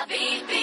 Happy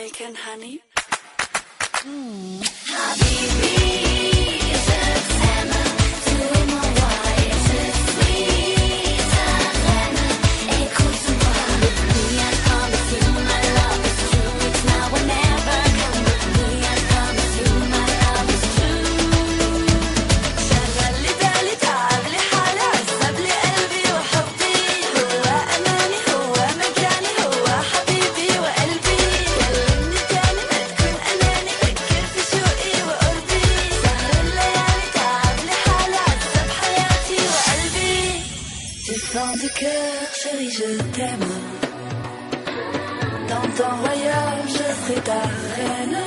Jamaican honey. Mm. Habibi. du cœur, chérie, je t'aime. Dans ton royaume, je serai ta reine.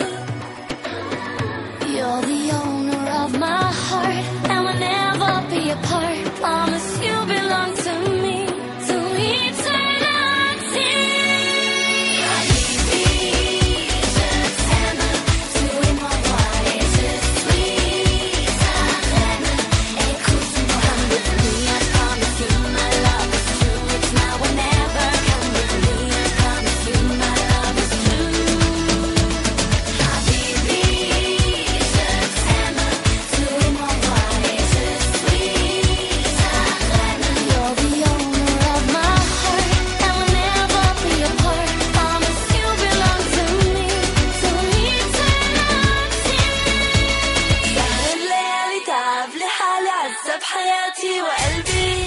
You're the owner of my heart, and we'll never be apart. وقلبي.